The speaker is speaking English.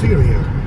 Syria.